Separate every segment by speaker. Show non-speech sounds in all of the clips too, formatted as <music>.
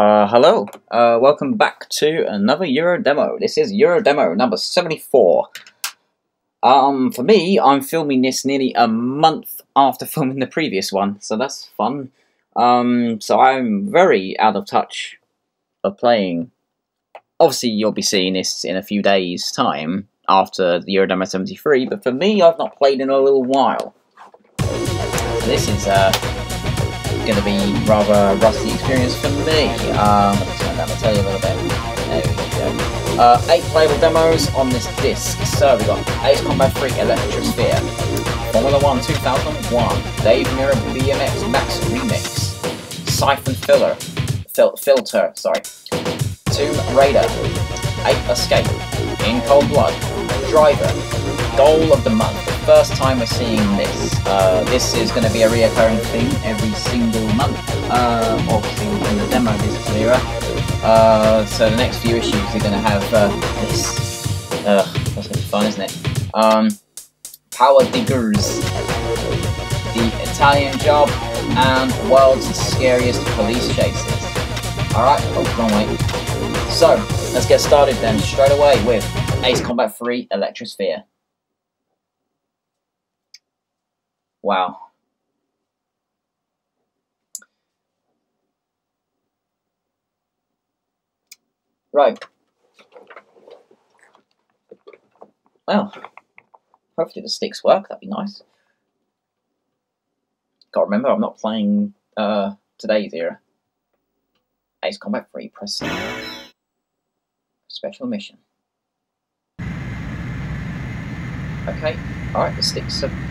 Speaker 1: Uh, hello, uh, welcome back to another Euro demo. This is Euro demo number 74. Um, for me, I'm filming this nearly a month after <laughs> filming the previous one, so that's fun. Um, so I'm very out of touch of playing. Obviously, you'll be seeing this in a few days' time after the Euro demo 73, but for me, I've not played in a little while. This is, uh, going to be rather rusty experience for me. Um, down the telly a little bit. There we go. Uh, eight playable demos on this disc. So we've got Ace Combat 3 Electrosphere, Formula 1 2001, Dave Mirra BMX Max Remix, Syphon Filler, Fil Filter, sorry, Tomb Raider, Ape Escape, In Cold Blood, Driver, Goal of the Month, first time we're seeing this. Uh, this is going to be a reoccurring thing every single month, uh, obviously in the demo this era. Uh, so the next few issues are going to have uh, this. Uh, that's going to be fun, isn't it? Um, Power Diggerz, The Italian Job, and World's Scariest Police Chases. Alright, oh, wrong way. So, let's get started then, straight away with Ace Combat 3 Electrosphere. Wow. Right. Well, hopefully the sticks work, that'd be nice. Gotta remember, I'm not playing uh, today's era. Ace Combat 3, press Special mission. Okay, alright, the sticks are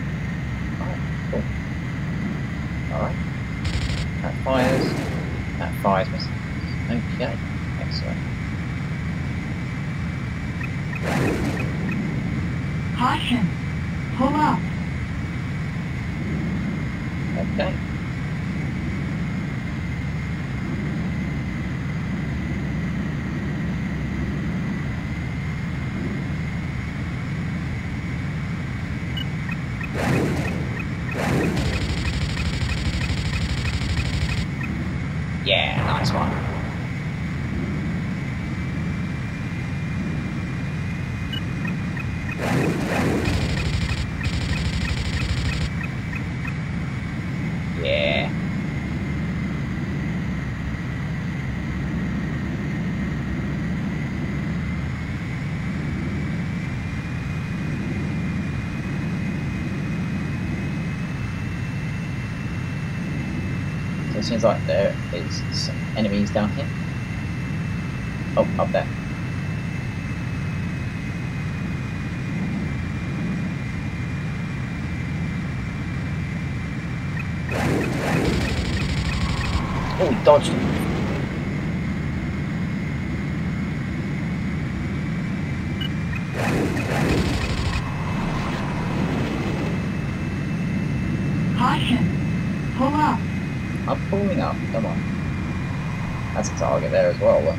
Speaker 1: Cool. Alright. That fires. That fires. Okay. Excellent.
Speaker 2: Caution! Pull up!
Speaker 1: Okay. Yeah, nice one. Yeah. So it seems like there is some enemies down here. Oh, up there. Oh, dodged.
Speaker 2: Caution! Pull up!
Speaker 1: I'm pulling up. Come on. That's a target there as well. Uh, Look.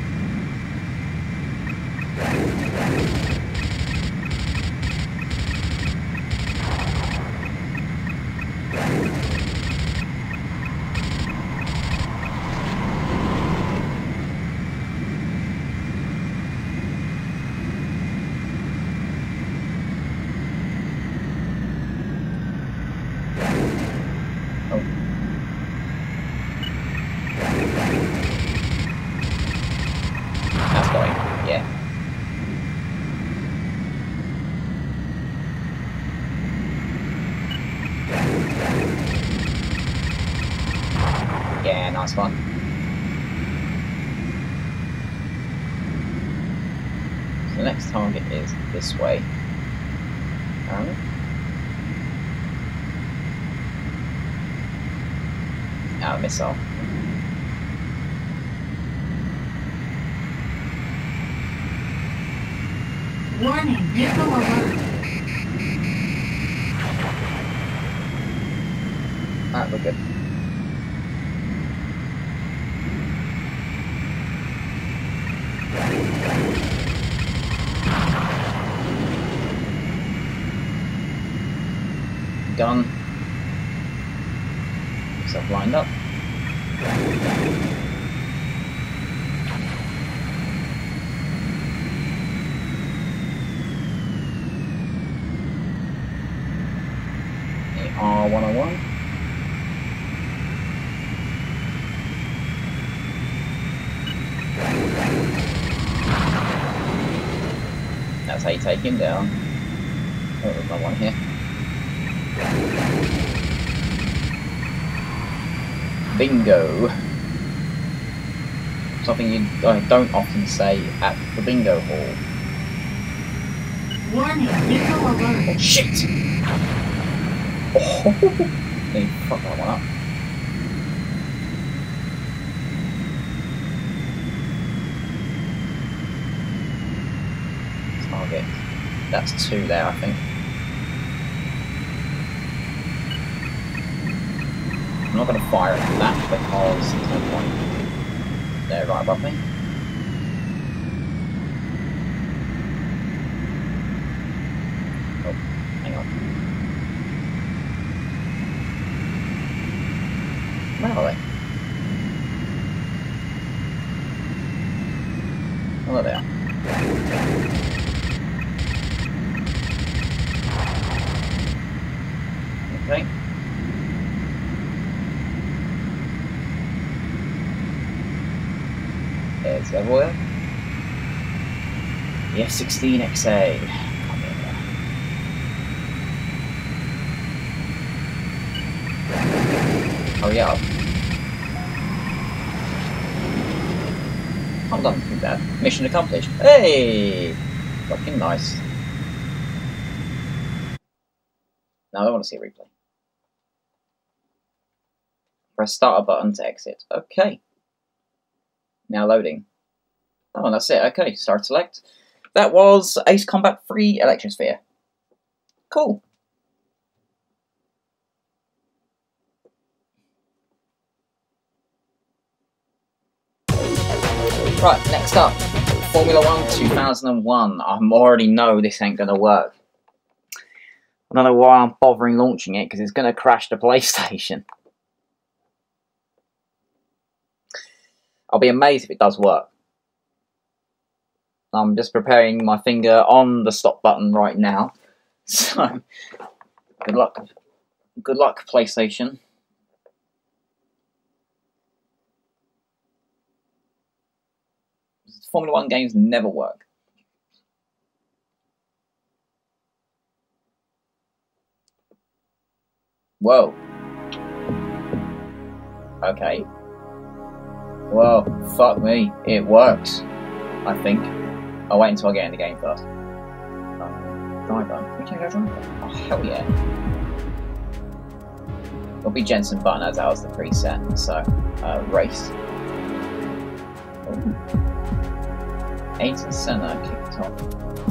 Speaker 1: Oh. That's going. Yeah. Yeah, nice one. So the next target is this way. Apparently. Ah, missile.
Speaker 2: Warning! Missile alert!
Speaker 1: Ah, we're good. Gun. Yourself lined up. R101. That's how you take him down. Oh, there's no one here. Bingo. Something you uh, don't often say at the bingo hall.
Speaker 2: Warning, missile
Speaker 1: Oh
Speaker 2: alert.
Speaker 1: shit! <laughs> Oh, they fucked that one up. Target. That's two there, I think. I'm not going to fire at that because there's no point. They're right above me. 16XA. Hurry up. I'm done with that. Mission accomplished. Hey! Fucking nice. Now I want to see a replay. Press start button to exit. Okay. Now loading. Oh, and that's it. Okay, start select. That was Ace Combat 3 Electrosphere. Cool. Right, next up, Formula One 2001. I already know this ain't gonna work. I don't know why I'm bothering launching it because it's gonna crash the <laughs> PlayStation. I'll be amazed if it does work. I'm just preparing my finger on the stop button right now. <laughs> So, good luck. Good luck, PlayStation. Formula One games never work. Whoa. Okay. Well, fuck me. It works. I think. I'll wait until I get in the game first. Um, driver. Can we change our driver? Oh, hell yeah. It'll be Jenson Button as ours the preset. So, uh, race. Ooh. Ayrton Senna kicked off.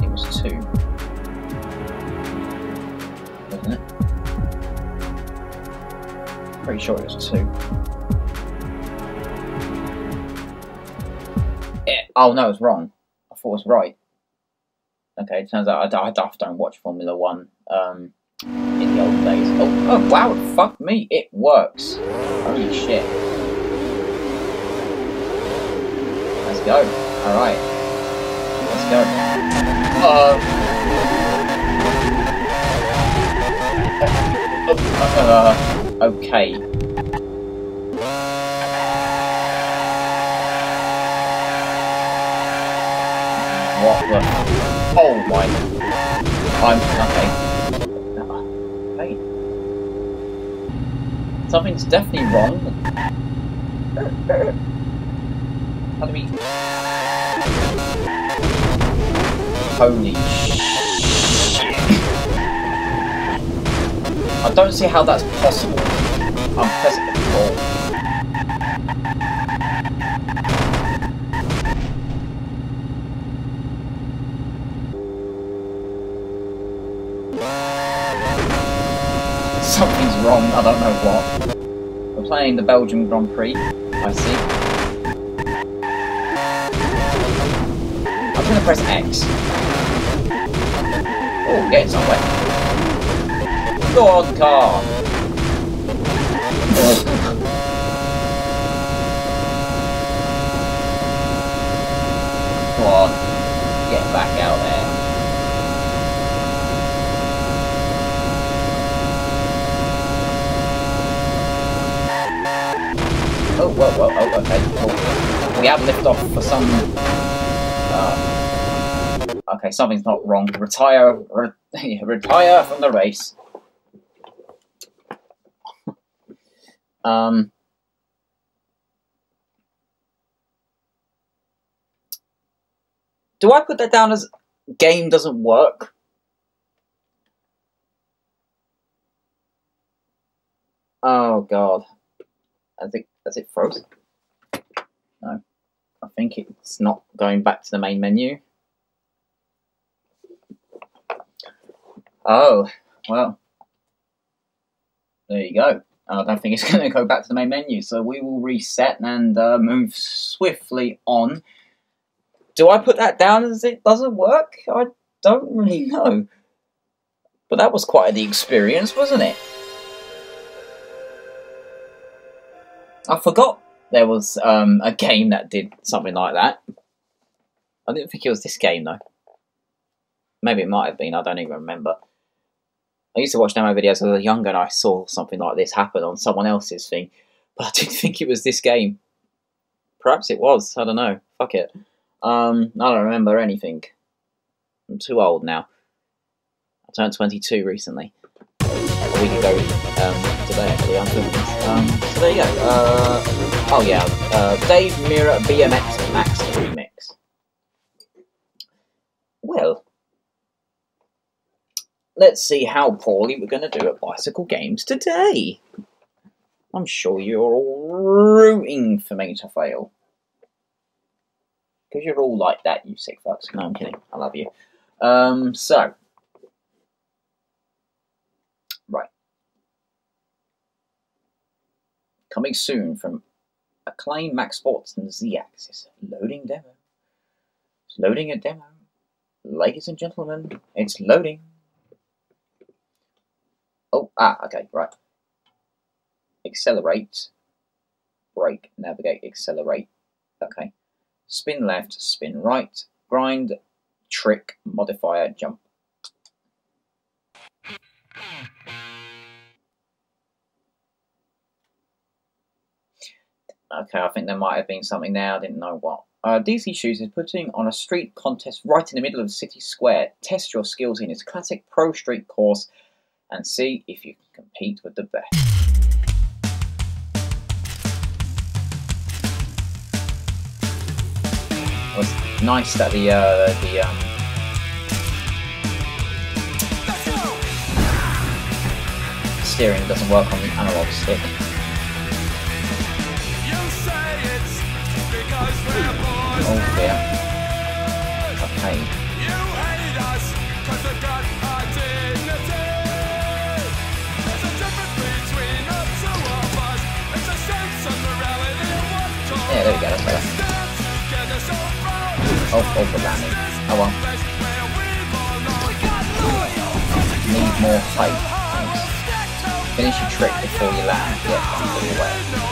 Speaker 1: It was two. Wasn't it? Pretty sure it was two. Yeah. Oh no, it was wrong. I thought was right. Okay, it turns out I, don't- I don't watch Formula One um, in the old days. Oh, oh wow, fuck me, it works. Holy shit. Let's go. Alright. Let's go. Uh, uh, okay. What the? Oh my! I'm okay. Okay. Something's definitely wrong. How do we? Holy shit! I don't see how that's possible. I'm pressing the control. Wrong, I don't know what. We're playing the Belgian Grand Prix, I see. I'm gonna press X. Oh, getting somewhere. Go on, car! Go on, get back out there. Whoa, whoa, oh, okay. We have lift off for some... Uh, okay, something's not wrong. Retire, re <laughs> retire from the race. um... Do I put that down as game doesn't work? Oh god. I think has it frozen? No. I think it's not going back to the main menu. Oh, well. There you go. I don't think it's <laughs> going to go back to the main menu, so we will reset and uh, move swiftly on. Do I put that down as it doesn't work? I don't really know. But that was quite the experience, wasn't it? I forgot there was um, a game that did something like that. I didn't think it was this game though. Maybe it might have been. I don't even remember. I used to watch demo videos as I was younger, and I saw something like this happen on someone else's thing, but <laughs> I didn't think it was this game. Perhaps it was. I don't know. Fuck it. Um, I don't remember anything. I'm too old now. I turned 22 recently. A week ago um, today, actually. Um, so there you go. Uh, oh yeah, uh, Dave Mirra BMX Max remix. Well, let's see how poorly we're going to do at bicycle games today. I'm sure you're all rooting for me to fail. Because you're all like that, you sick fucks. No, I'm kidding. I love you. Um, so. Right. Coming soon from Acclaim Max Sports and Z Axis. Loading demo. It's loading a demo. Ladies and gentlemen, it's loading. Oh, ah, okay, right. Accelerate. Brake, navigate, accelerate. Okay. Spin left, spin right. Grind, trick, modifier, jump. Okay, I think there might have been something there. I didn't know what. Uh, DC Shoes is putting on a street contest right in the middle of the city square. Test your skills in its classic pro street course and see if you can compete with the best. It was nice that the uh, the um, steering doesn't work on the analog stick. Dear. Okay. Yeah, there we go, that's better. Oh, oh, for landing. Oh well. Need more height. Finish your trick before you land. Yeah, I'm away.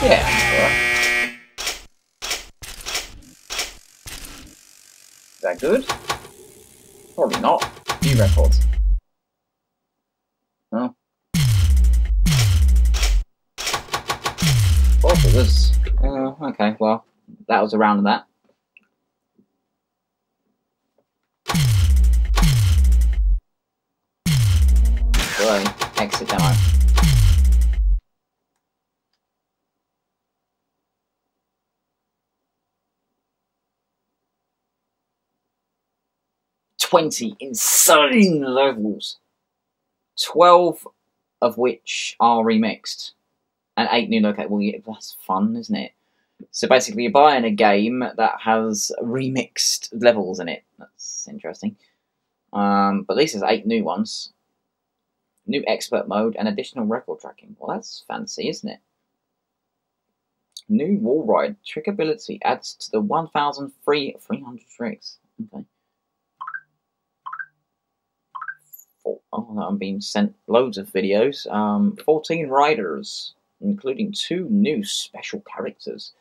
Speaker 1: Yeah. Is that good? Probably not. Few records. Oh. Well, it was. Uh, okay, well, that was around that. Hello, exit demo. Twenty insane levels. Twelve of which are remixed, and eight new locations. Well, yeah, that's fun, isn't it? So basically, you're buying a game that has remixed levels in it. That's interesting. Um, but at least there's eight new ones. New expert mode and additional record tracking. Well, that's fancy, isn't it? New wall ride trick ability adds to the 1,000 free 300 tricks. Okay. Four, oh, I'm being sent loads of videos. Um, 14 riders, including two new special characters.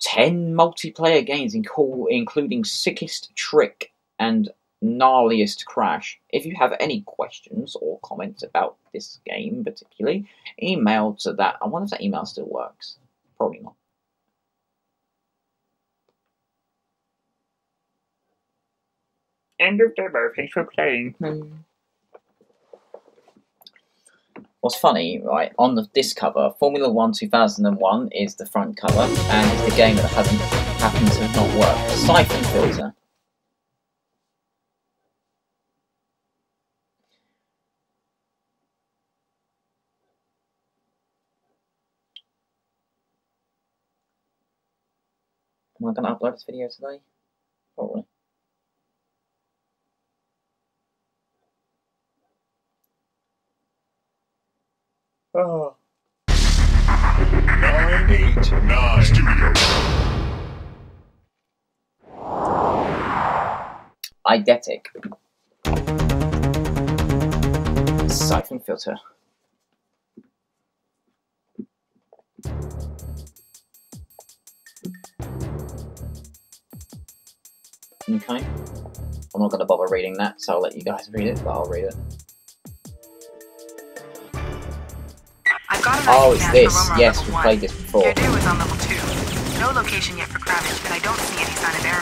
Speaker 1: 10 multiplayer games, including Sickest Trick and Gnarliest Crash. If you have any questions or comments about this game particularly, email to that. I wonder if that email still works. Probably not. End of demo. Thanks for playing. What's funny, right, on the, this cover, Formula 1 2001 is the front cover, and it's the game that hasn't happened to not work. Syphon Filter. Am I going to upload this video today? Probably. Oh.
Speaker 3: Nine eight nine studio.
Speaker 1: Eidetic. Syphon filter. Okay. I'm not going to bother reading that, so I'll let you guys read it, but I'll read it. Oh, it's this.
Speaker 4: for Romer on
Speaker 1: Yes, we
Speaker 4: one.
Speaker 1: played this before.
Speaker 4: Your due is on level two. No location yet for Kravitz, but I don't see any sign of air.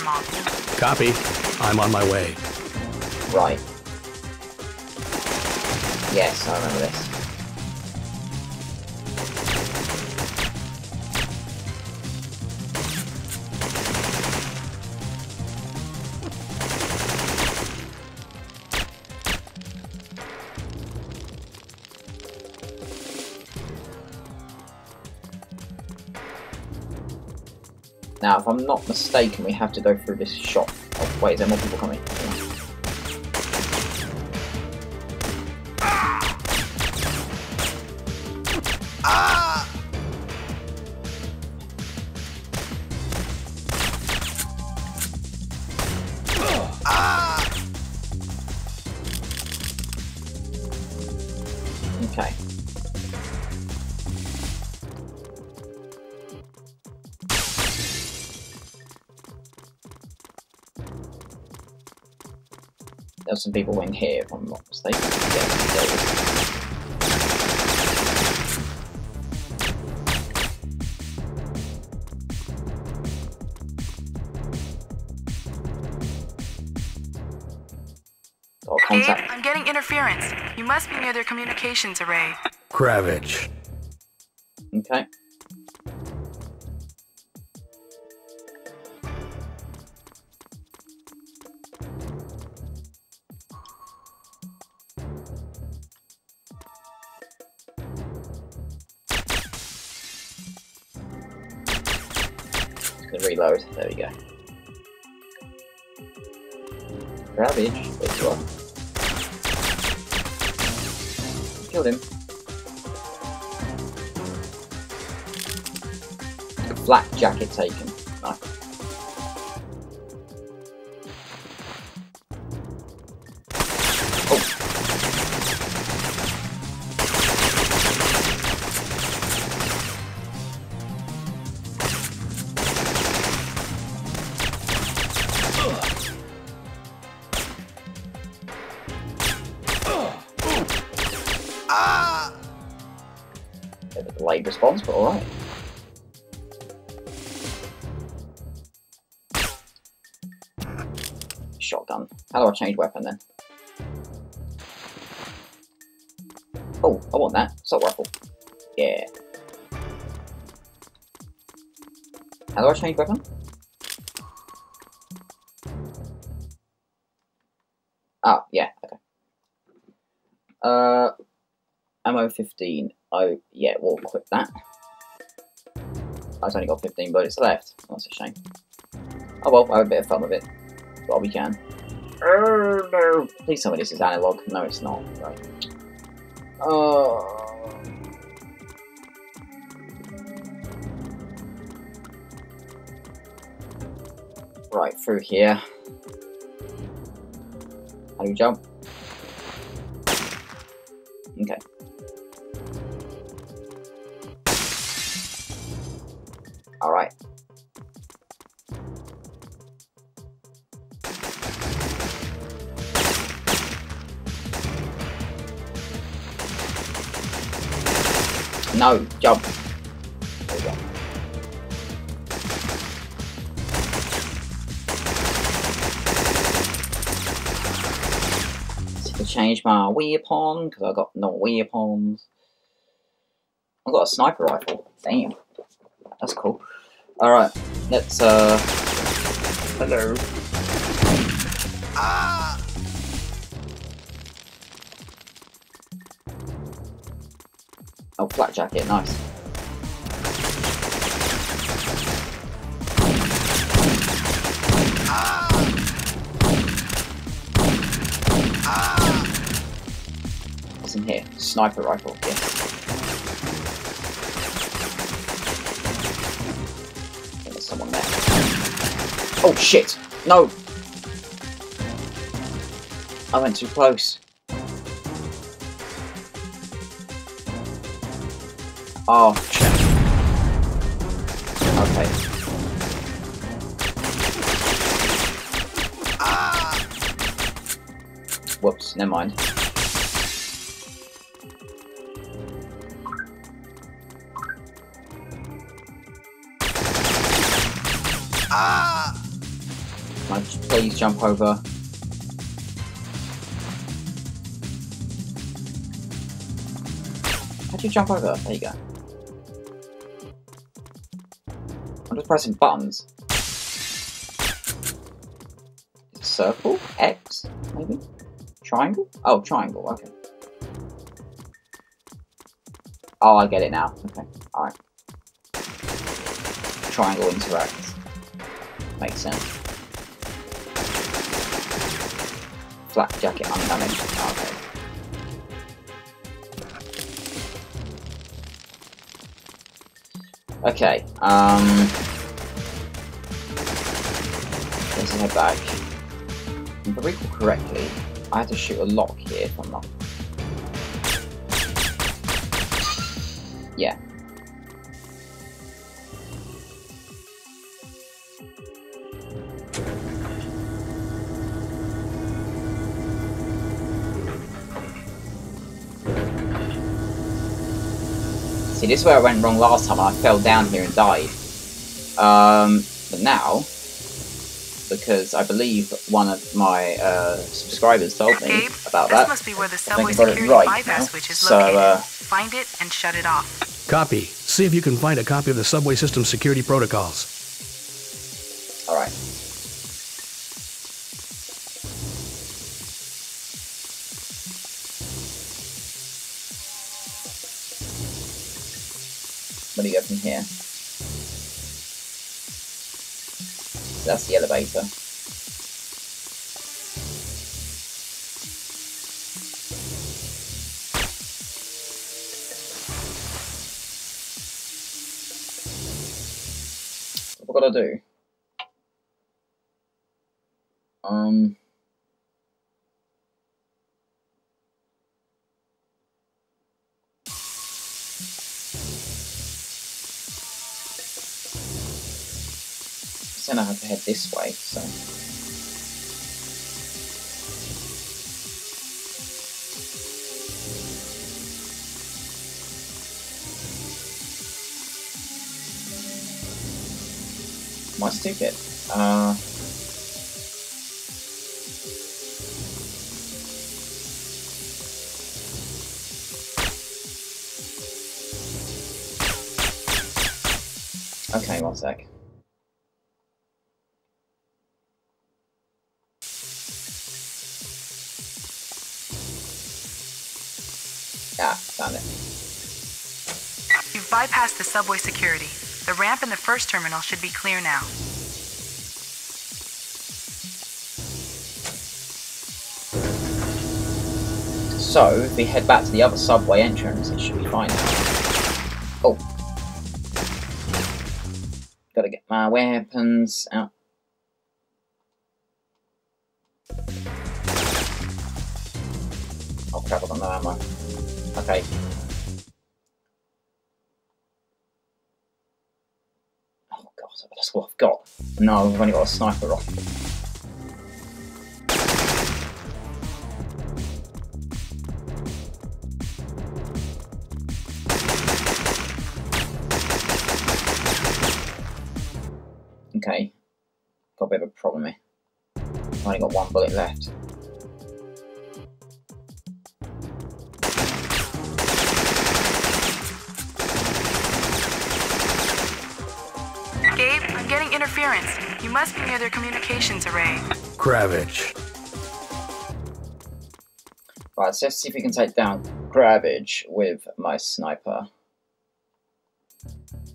Speaker 5: Copy. I'm on my way.
Speaker 1: Right. Yes, I remember this. Now, if I'm not mistaken, we have to go through this shop. Oh, wait, is there more people coming? There's some people in here, if I'm not mistaken. Yeah, there it is. Got a
Speaker 4: Abe. I'm getting interference. You must be near their communications array.
Speaker 5: Kravitch.
Speaker 1: Okay. Shotgun. How do I change weapon then? Oh, I want that. Assault rifle. Yeah. How do I change weapon? Ah, yeah, okay. Uh, ammo 15. Oh, yeah, we'll equip that. I've only got 15 bullets left. That's a shame. Oh well, I have a bit of fun with it. While we can. Oh no! Please tell me this is analog. No, it's not. Right. Oh. Right, through here. How do you jump? Okay. Alright. No, jump. Change my weapon because I got no weapons. I got a sniper rifle. Damn, that's cool. All right, let's uh. Hello. Oh, flak jacket, nice. What's in here? Sniper rifle, yes. There's someone there. Oh shit! No! I went too close. Oh, shit. Okay. Ah. Whoops, never mind. Ah. I please jump over? How'd you jump over? There you go. Pressing buttons. Circle? X? Maybe? Triangle? Oh, triangle, okay. Oh, I get it now. Okay, alright. Triangle interacts. Makes sense. Flak jacket undamaged. Okay. Okay, um... Back. If I recall correctly, I had to shoot a lock here if I'm not... Yeah. See, this is where I went wrong last time. I fell down here and died. Um, but now, because I believe one of my uh, subscribers told me
Speaker 4: Gabe,
Speaker 1: about
Speaker 4: this must be where the subway
Speaker 1: think I got it
Speaker 4: security
Speaker 1: right
Speaker 4: bypass
Speaker 1: now.
Speaker 4: switch is
Speaker 1: So,
Speaker 4: located.
Speaker 1: uh,
Speaker 4: Find it and shut it off.
Speaker 5: Copy. See if you can find a copy of the subway system security protocols.
Speaker 1: Alright. Where do you go from here? So that's the elevator. What have I do? Um. Then I have to head this way, so. I stupid? Uh. Okay, one sec.
Speaker 4: Bypassed the subway security. The ramp in the first terminal should be clear now.
Speaker 1: So, if we head back to the other subway entrance, it should be fine. Oh. Gotta get my weapons out. Oh crap, I've got no ammo. Okay. No, I've only got a sniper rifle. Okay. Got a bit of a problem here. I've only got one bullet left.
Speaker 4: Interference. You must be near their communications array.
Speaker 5: Kravitch.
Speaker 1: Right, so let's see if we can take down Gravage with my sniper.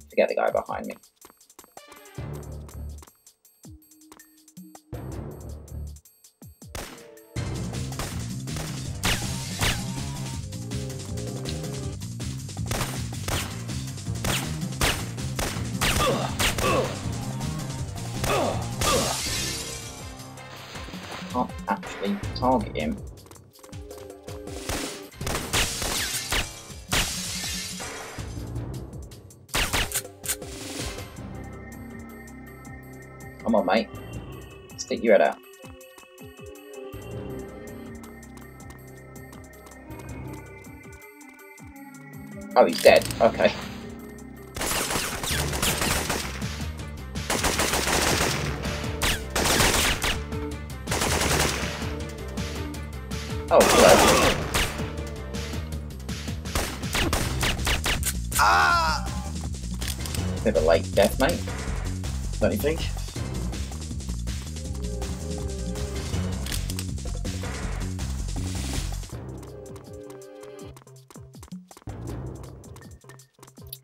Speaker 1: Forget the guy behind me. Him. Come on, mate. Stick your head out. Oh, he's dead. Okay. Think?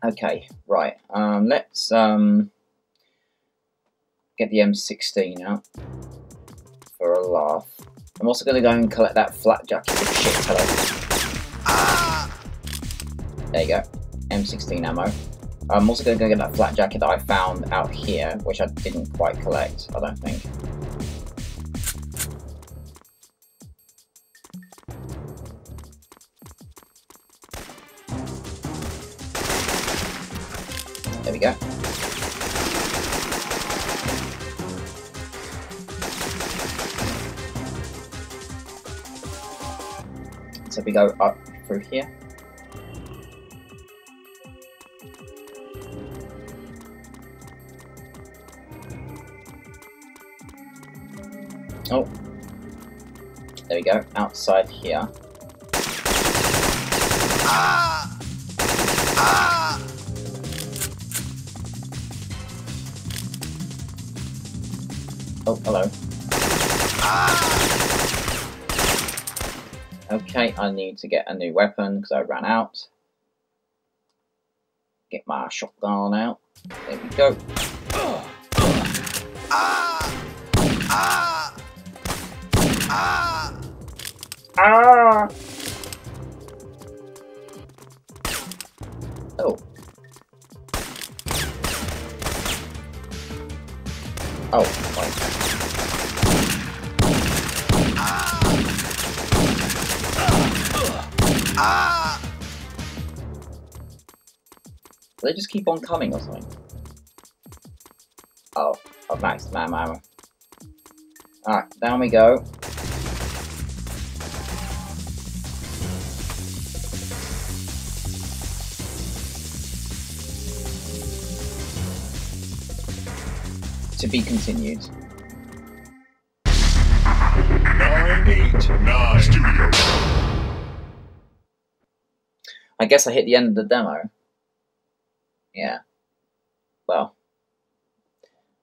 Speaker 1: Okay, right. Um, let's um, get the M16 out for a laugh. I'm also going to go and collect that flat jacket shit. Hello. There you go. M16 ammo. I'm also going to go get that flat jacket that I found out here, which I didn't quite collect, I don't think. There we go. So we go up through here. Oh. There we go, outside here. Oh, hello. Okay, I need to get a new weapon because I ran out. Get my shotgun out. There we go. Ah! Ah. Oh. Oh, right. Do they just keep on coming or something? Oh, oh I've maxed my ammo. Alright, down we go. To be continued.
Speaker 3: 989 Studio.
Speaker 1: I guess I hit the end of the demo. Yeah. Well,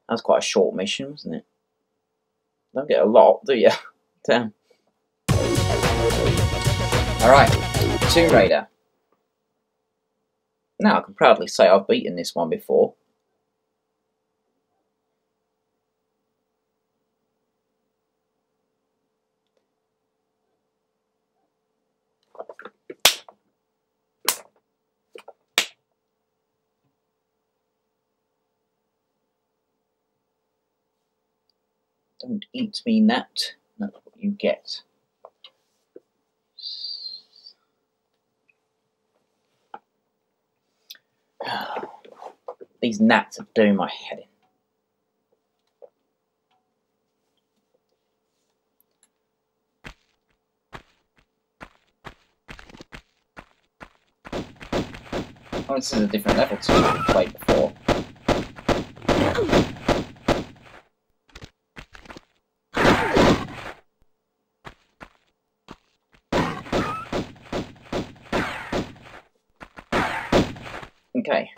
Speaker 1: that was quite a short mission, wasn't it? Don't get a lot, do you? <laughs> Damn. Alright, Tomb Raider. Now, I can proudly say I've beaten this one before. Eat me, gnat. That's what you get. <sighs> These gnats are doing my head in. Oh, this is a different level to what we played before. Okay.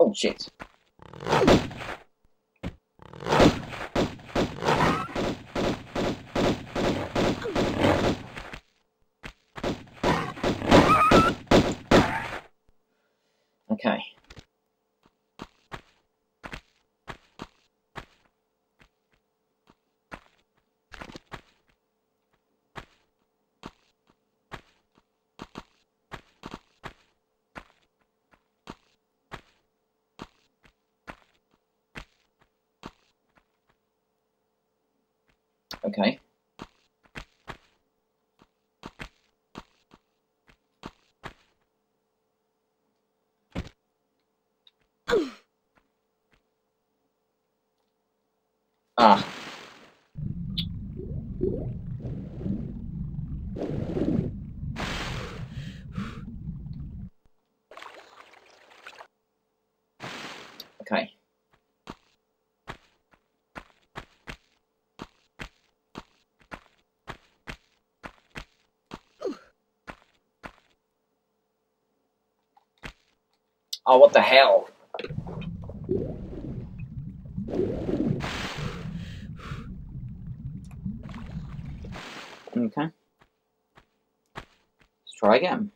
Speaker 1: Oh shit. Okay. Okay. Ah. Okay. Oh, what the hell? Okay. Let's try again.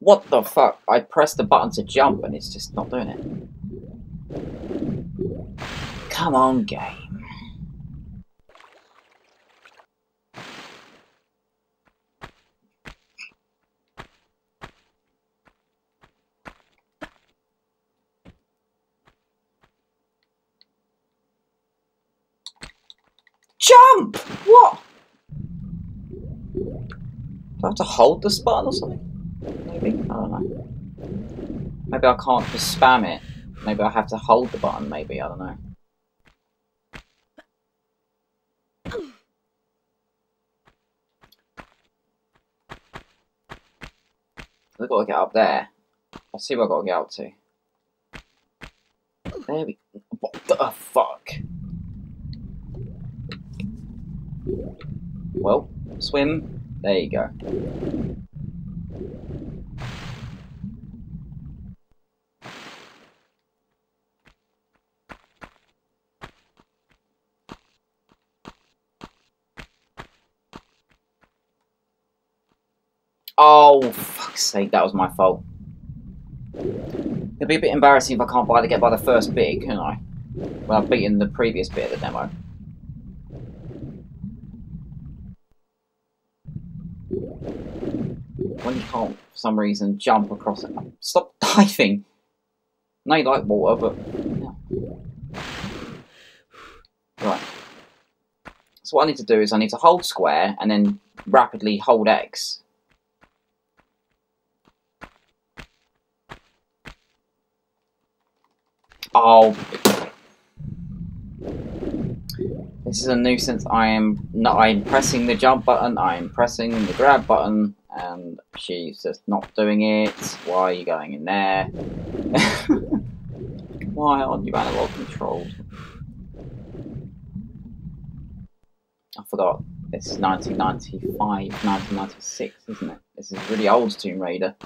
Speaker 1: What the fuck? I pressed the button to jump and it's just not doing it. Come on, game. Jump! What? Do To hold this button or something? Maybe? I don't know. Maybe I can't just spam it. Maybe I have to hold the button, maybe, I don't know. I've got to get up there. I'll see what I've got to get up to. There we What the fuck? Well, swim. There you go. Oh, fuck's sake, that was my fault. It'll be a bit embarrassing if I can't buy the get by the first bit, can I? Well, I've beaten the previous bit of the demo. When you can't, for some reason, jump across it. Stop <laughs> diving! No, you like water, but... Right. So what I need to do is I need to hold square and then rapidly hold X. Oh. This is a nuisance. I am not. I'm pressing the jump button. I'm pressing the grab button, and she's just not doing it. Why are you going in there? <laughs> Why aren't you analog controlled? I forgot. This is 1995, 1996, isn't it? This is really old Tomb Raider.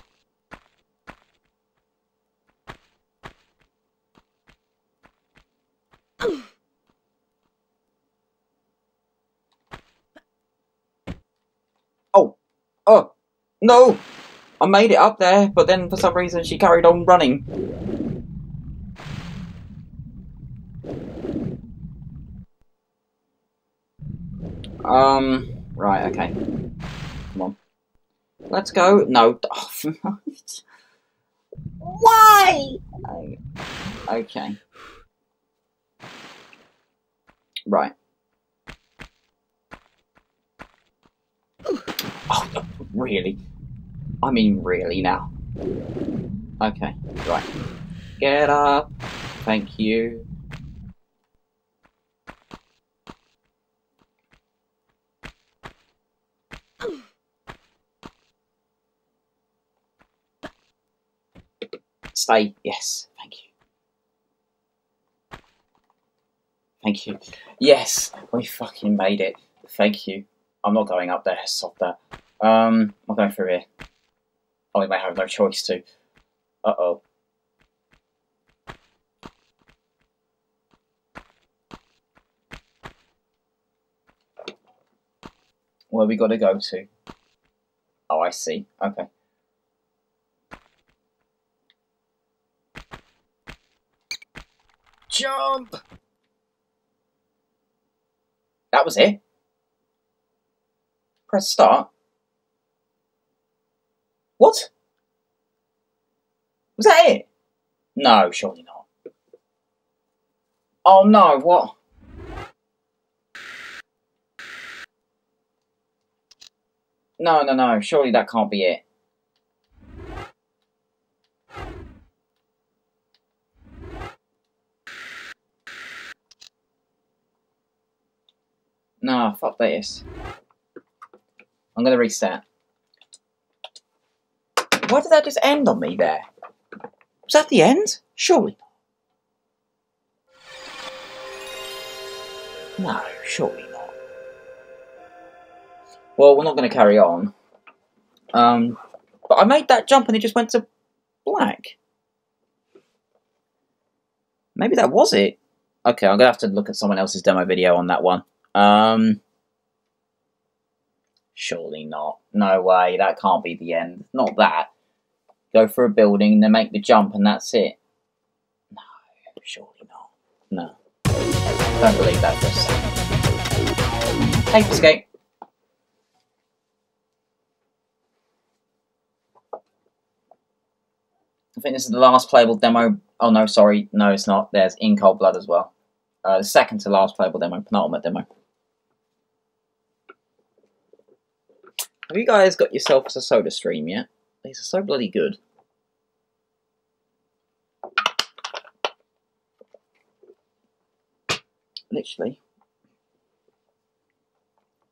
Speaker 1: Oh, oh, no! I made it up there, but then for some reason she carried on running. Um, right, okay. Come on. Let's go. No. <laughs> Why? Okay. Right. Oh, no really? I mean, really now? Okay, right. Get up. Thank you. Stay. Yes. Thank you. Thank you. Yes, we fucking made it. Thank you. I'm not going up there. Stop that. Um, I'm going through here. Oh, we may have no choice to. Uh oh. Where we got to go to? Oh, I see. Okay. Jump! That was it. Press start. What? Was that it? No, surely not. Oh no, what? No, no, no, surely that can't be it. No, fuck this. I'm gonna reset. Why did that just end on me there? Was that the end? Surely not. No, surely not. Well, we're not going to carry on. Um, but I made that jump and it just went to black. Maybe that was it. Okay, I'm going to have to look at someone else's demo video on that one. Um, surely not. No way, that can't be the end. Not that go for a building, and then make the jump, and that's it. No, surely not. No. Don't believe that for a second. Paper escape. I think this is the last playable demo. Oh no, sorry, no, it's not. There's In Cold Blood as well. Uh, the second to last playable demo, penultimate demo. Have you guys got yourself a SodaStream yet? These are so bloody good. Literally.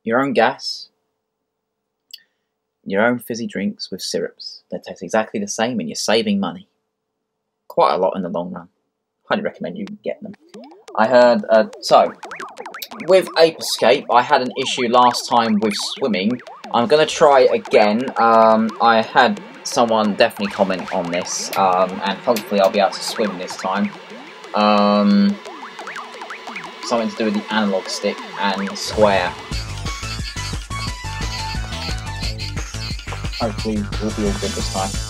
Speaker 1: Your own gas, your own fizzy drinks with syrups that taste exactly the same and you're saving money. Quite a lot in the long run. Highly recommend you get them. I heard, uh, so, with Ape Escape, I had an issue last time with swimming I'm going to try again. Um, I had someone definitely comment on this, um, and hopefully I'll be able to swim this time. Um, something to do with the analog stick and square. Hopefully we'll be all good this time.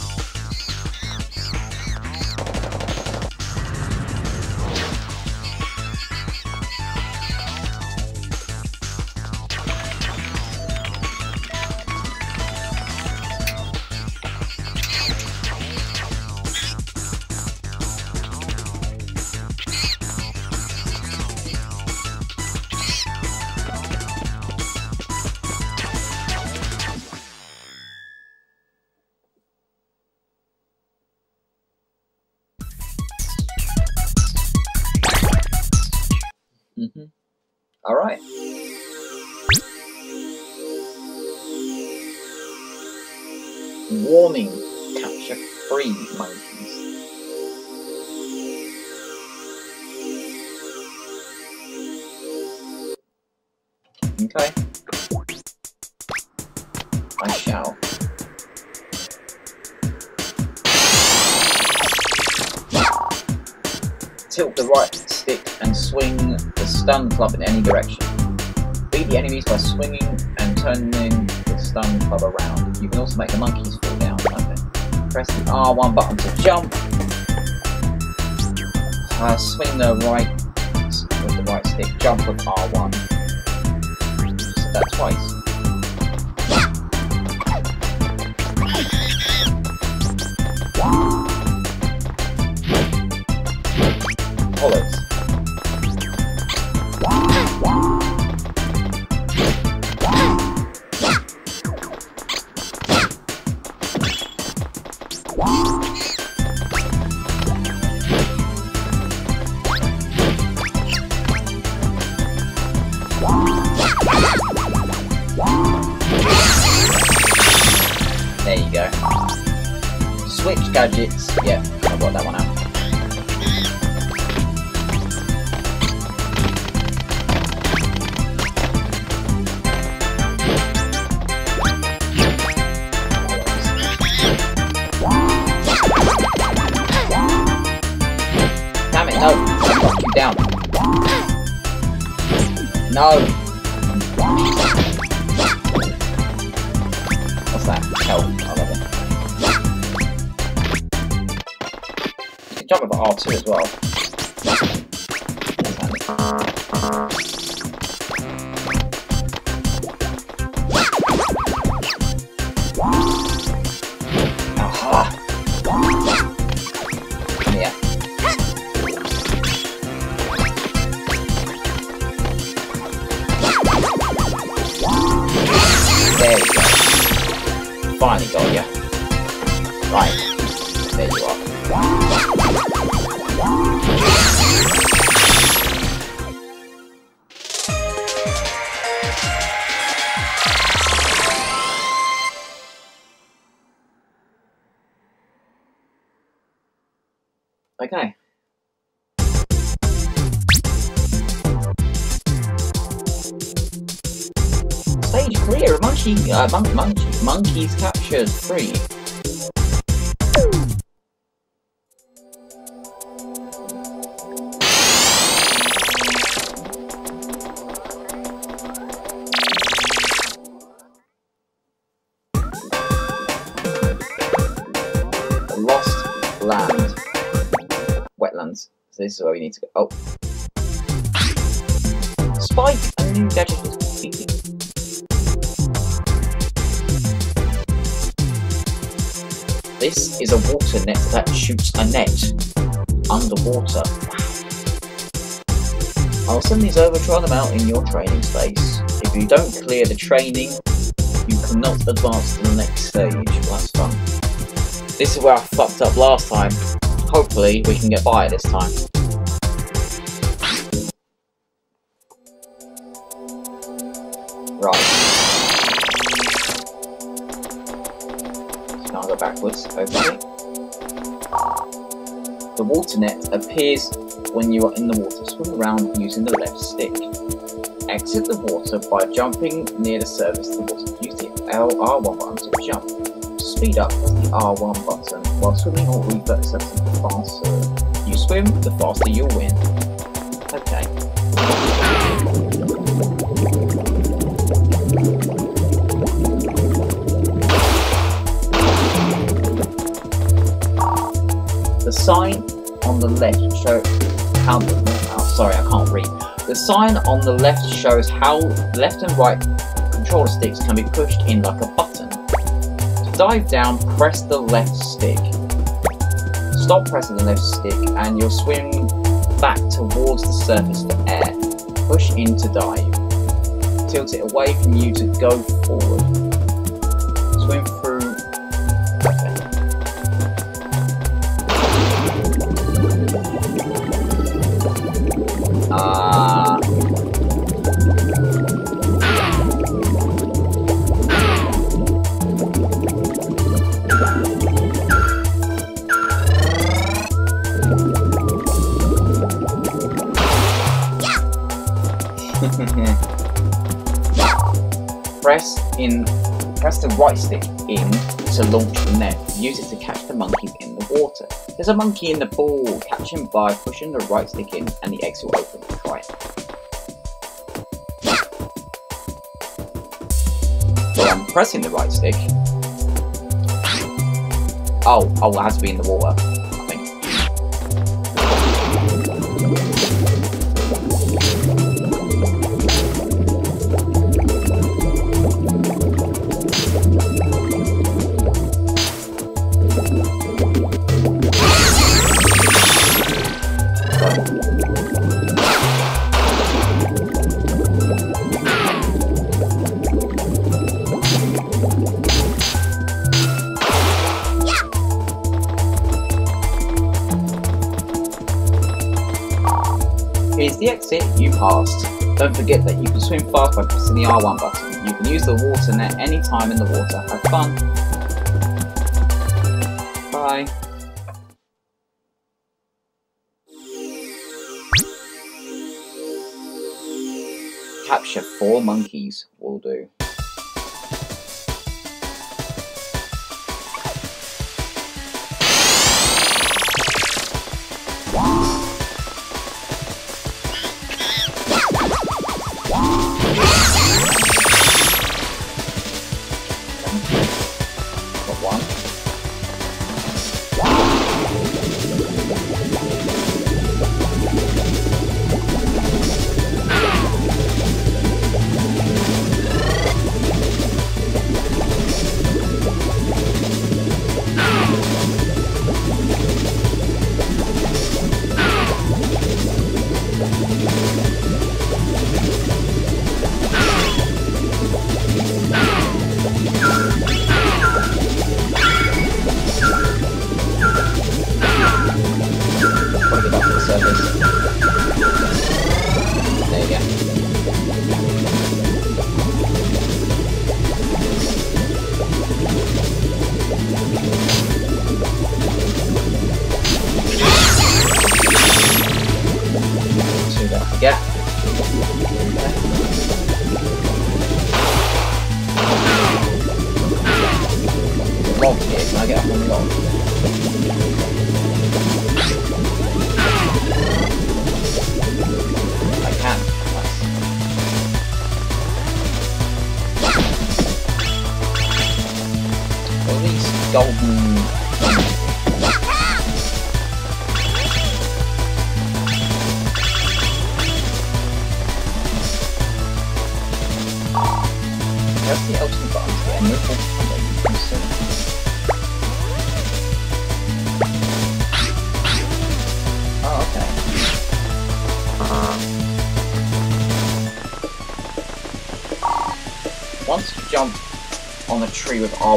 Speaker 1: R1 button to jump. Uh, swing the right No. What's that? Help. I love it. You can jump with R2 as well. Uh, mon- monkey, monkeys captured. The lost land. Wetlands. So this is where we need to go. Oh. Is a water net that shoots a net underwater. I'll send these over, try them out in your training space. If you don't clear the training, you cannot advance to the next stage. That's fun. This is where I fucked up last time. Hopefully, we can get by this time. Right. Go backwards, hopefully. The water net appears when you are in the water. Swim around using the left stick. Exit the water by jumping near the surface of the water. Use the L R1 button to jump. Speed up, press the R1 button while swimming or reverse the faster you swim, the faster you'll win. Sign on the left shows how. Oh, sorry, I can't read. The sign on the left shows how left and right controller sticks can be pushed in like a button. To dive down, press the left stick. Stop pressing the left stick and you'll swim back towards the surface for air. Push in to dive. Tilt it away from you to go forward. Right stick in to launch the net. Use it to catch the monkey in the water. There's a monkey in the pool. Catch him by pushing the right stick in and the exit will open. Try it. I'm pressing the right stick. Oh, oh, it has to be in the water. R1 button. You can use the water net anytime in the water, have fun!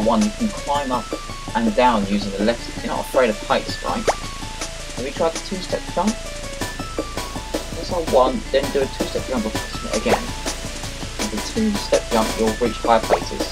Speaker 1: R1, you can climb up and down using the left. You're not afraid of heights, right? Have you tried the two-step jump? Press R1, then do a two-step jump again. With the two-step jump, you'll reach higher places.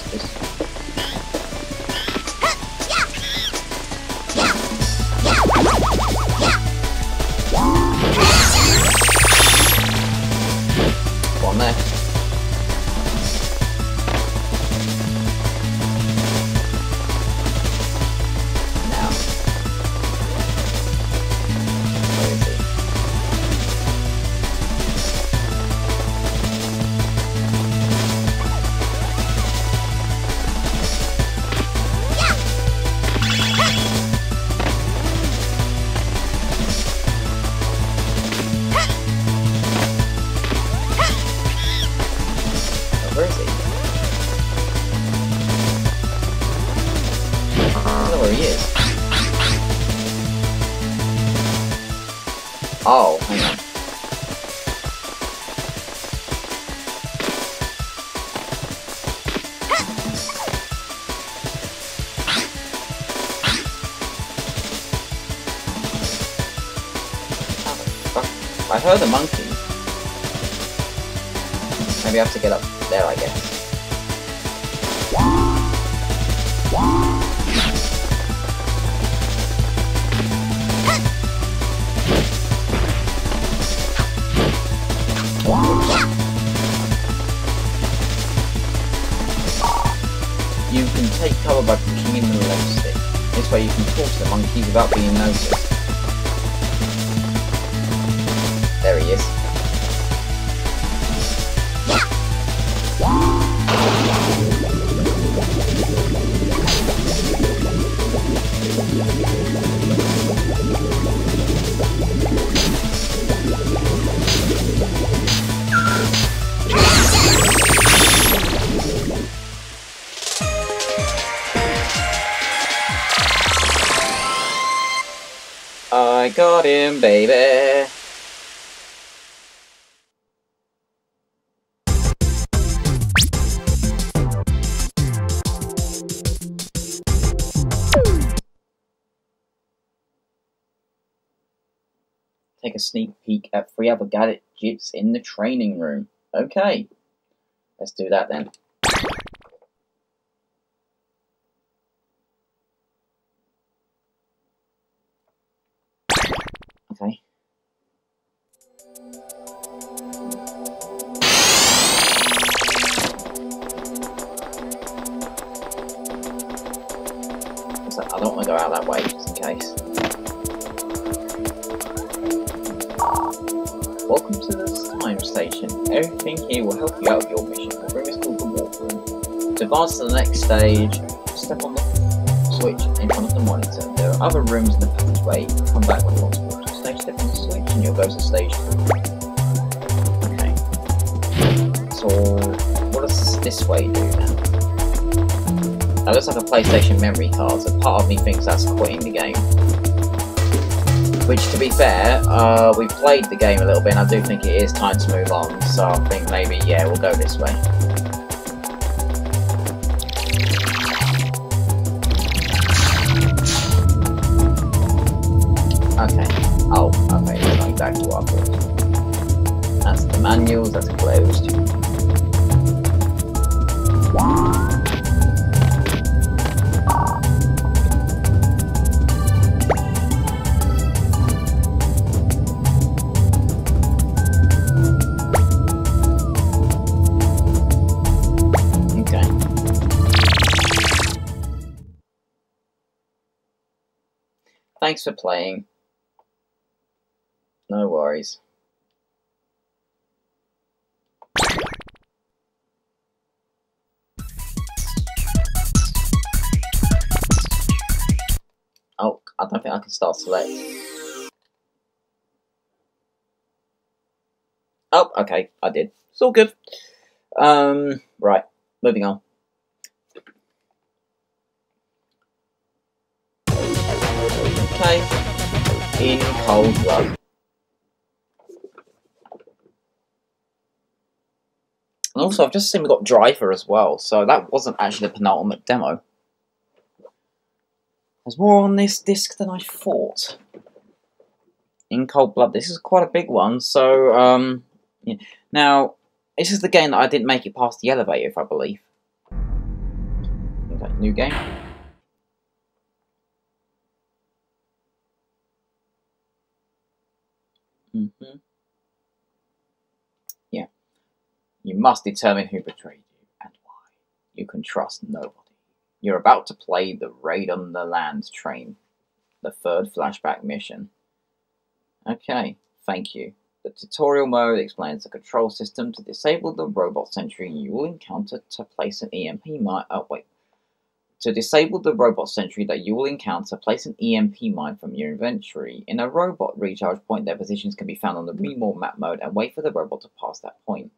Speaker 1: At three other gadgets in the training room. Okay, let's do that then. Okay. I don't want to go out that way, just in case. Welcome to the time station. Everything here will help you out with your mission. The room is called the warp room. To advance to the next stage, step on the switch in front of the monitor. There are other rooms in the passageway. Come back when you want to to a stage, step on the switch, and you'll go to stage 4. Okay. So, what does this way do now? That looks like a PlayStation memory card, so part of me thinks that's quitting the game. Which, to be fair, uh, we played the game a little bit, and I do think it is time to move on, so I think maybe, yeah, we'll go this way. Playing. No worries. Oh, I don't think I can start select. Oh, okay, I did. It's all good. Um, right, moving on. Okay, in cold blood. And also, I've just seen we got Driver as well, so that wasn't actually the penultimate demo. There's more on this disc than I thought. In Cold Blood, this is quite a big one, so, um, yeah. now, this is the game that I didn't make it past the elevator, if I believe. Okay, new game. Hmm Yeah. You must determine who betrayed you and why. You can trust nobody. You're about to play the Raid on the Land train, the third flashback mission. Okay, thank you. The tutorial mode explains the control system to disable the robot sentry you will encounter to place an EMP mine. Oh, wait. To disable the robot sentry that you will encounter, place an EMP mine from your inventory. In a robot recharge point, their positions can be found on the REMORA map mode and wait for the robot to pass that point.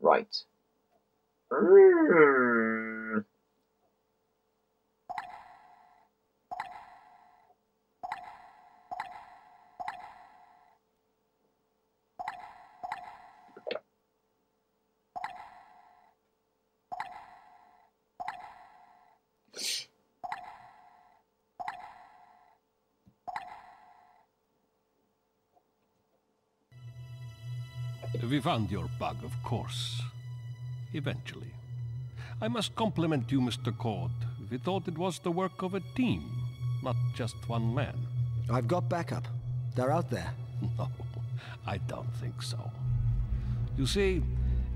Speaker 1: Right.
Speaker 6: Found your bug, of course. Eventually. I must compliment you, Mr. Cord. We thought it was the work of a team, not just one man.
Speaker 7: I've got backup. They're out there. <laughs>
Speaker 6: No, I don't think so. You see,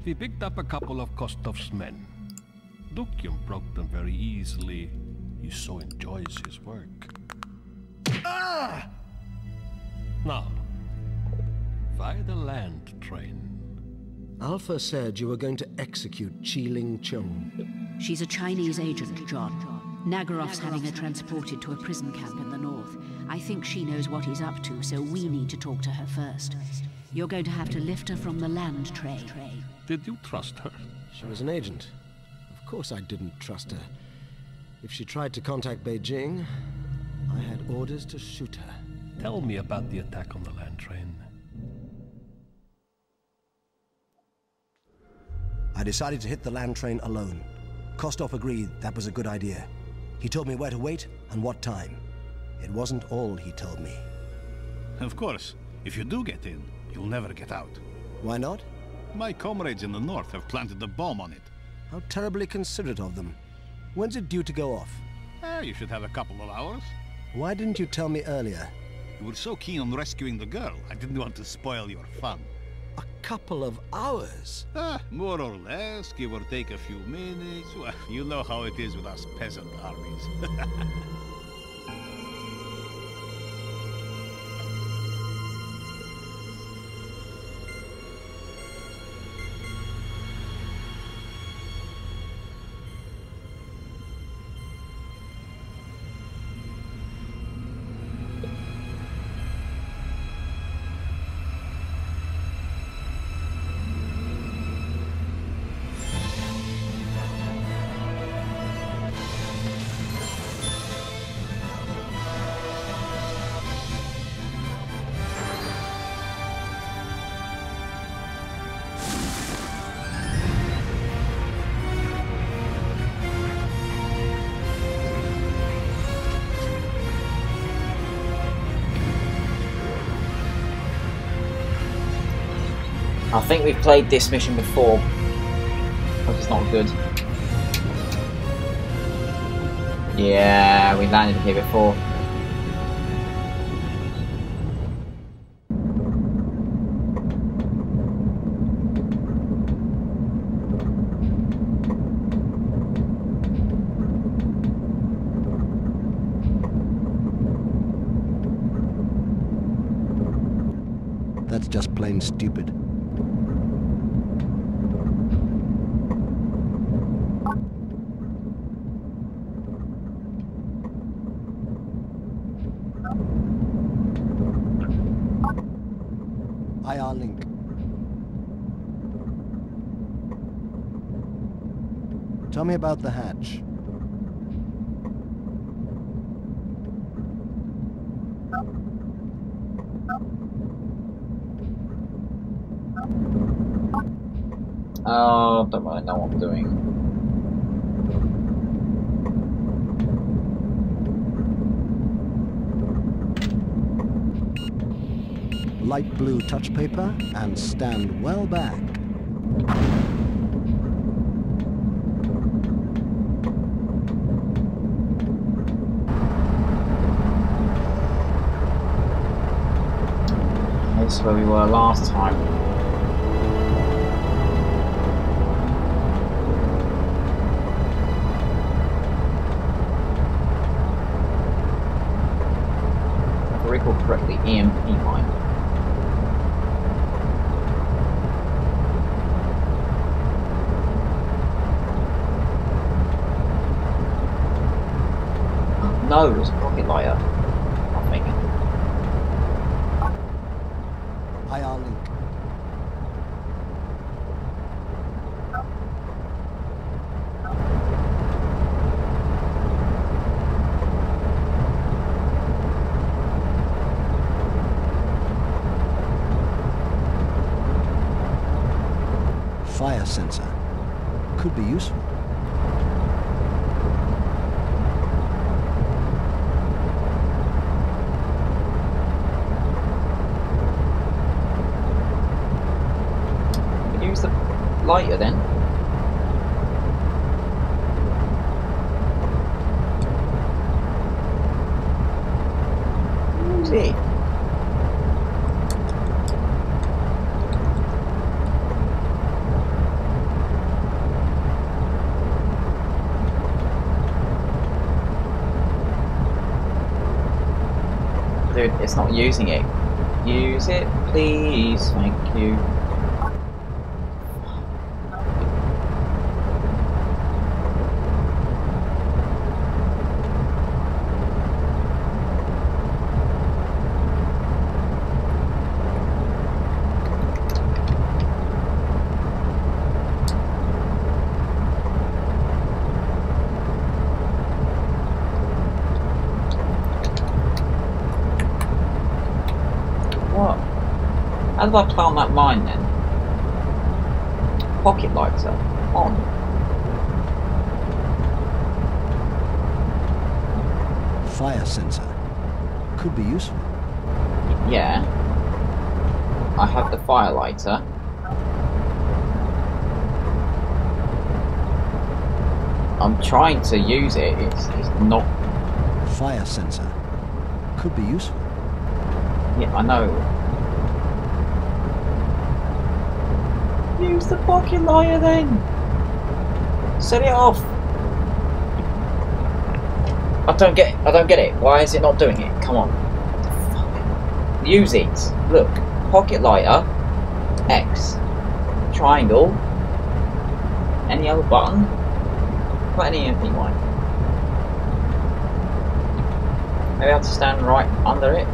Speaker 6: we picked up a couple of Kostov's men. Dukium broke them very easily. He so enjoys his work. Ah! Now, via the land train?
Speaker 7: Alpha said you were going to execute Chi-Ling Chung.
Speaker 8: She's a Chinese agent, John. Nagarov's having her transported to a prison camp in the north. I think she knows what he's up to, so we need to talk to her first. You're going to have to lift her from the land train.
Speaker 6: Did you trust her?
Speaker 7: She was an agent. Of course I didn't trust her. If she tried to contact Beijing, I had orders to shoot her.
Speaker 6: Tell me about the attack on the land train.
Speaker 9: I decided to hit the land train alone. Kostov agreed that was a good idea. He told me where to wait and what time. It wasn't all he told me.
Speaker 10: Of course, if you do get in, you'll never get out.
Speaker 9: Why not?
Speaker 10: My comrades in the north have planted a bomb on it.
Speaker 9: How terribly considerate of them. When's it due to go off?
Speaker 10: Eh, you should have a couple of hours.
Speaker 9: Why didn't you tell me earlier?
Speaker 10: You were so keen on rescuing the girl, I didn't want to spoil your fun.
Speaker 9: A couple of hours?
Speaker 10: Ah, more or less, give or take a few minutes. Well, you know how it is with us peasant armies. <laughs>
Speaker 1: think we've played this mission before. But it's not good. Yeah, we landed here before.
Speaker 9: That's just plain stupid. IR link. Tell me about the hatch.
Speaker 1: Oh, don't really know what I'm doing.
Speaker 9: Light blue touch paper and stand well back.
Speaker 1: This is where we were last time. If I recall correctly, EMP mine. No, it was a rocket lighter. I'm thinking.
Speaker 9: IR link. Fire sensor. Could be useful.
Speaker 1: Use the lighter then. Use it. Dude, it's not using it. Use it, please. Thank you. What? Did I plant that mine then? Pocket lighter. On.
Speaker 9: Fire sensor. Could be useful.
Speaker 1: Yeah. I have the fire lighter. I'm trying to use it. It's, it's not.
Speaker 9: Fire sensor. Could be useful.
Speaker 1: Yeah, I know. Use the pocket lighter then. Set it off. I don't get. I don't get it. Why is it not doing it? Come on. Use it. Look. Pocket lighter. X. Triangle. Any other button? Put any anything one. Maybe I have to stand right under it.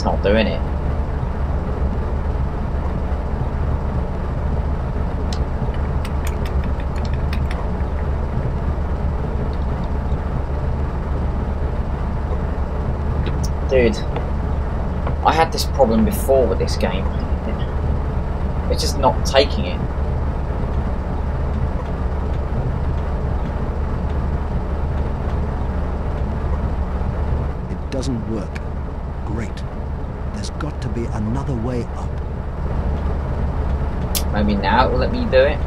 Speaker 1: It's not doing it. Dude, I had this problem before with this game. It's just not taking it.
Speaker 9: It doesn't work. Great. Got to be another way up.
Speaker 1: Maybe now it will let me do it.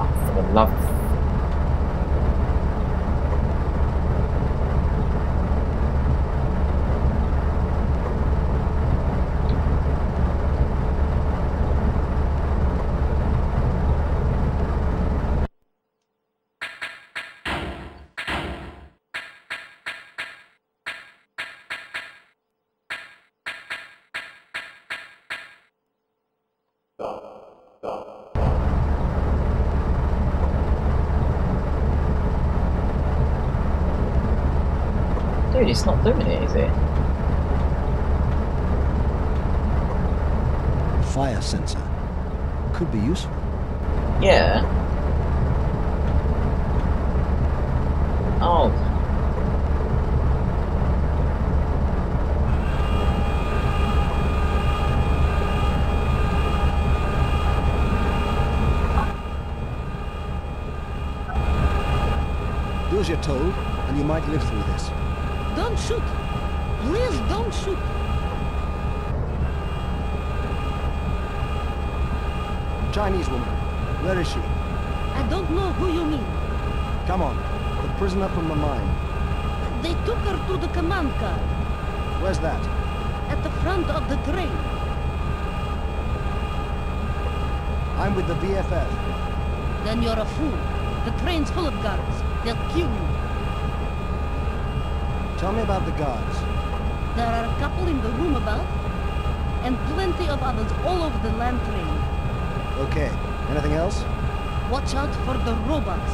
Speaker 1: Oh, for the love of Dude, it's not doing it, is it?
Speaker 9: Fire sensor. Could be useful.
Speaker 1: Yeah. Oh.
Speaker 9: Do as you're told, and you might live through this.
Speaker 11: Don't shoot. Please don't shoot.
Speaker 9: Chinese woman. Where is she?
Speaker 11: I don't know who you mean.
Speaker 9: Come on. The prisoner from the mine.
Speaker 11: They took her to the command car
Speaker 9: Where's that?
Speaker 11: at the front of the train.
Speaker 9: I'm with the VFF.
Speaker 11: Then you're a fool. The train's full of guards. They'll kill you.
Speaker 9: Tell me about the guards.
Speaker 11: There are a couple in the room about, and plenty of others all over the land train.
Speaker 9: Okay. Anything else?
Speaker 11: Watch out for the robots.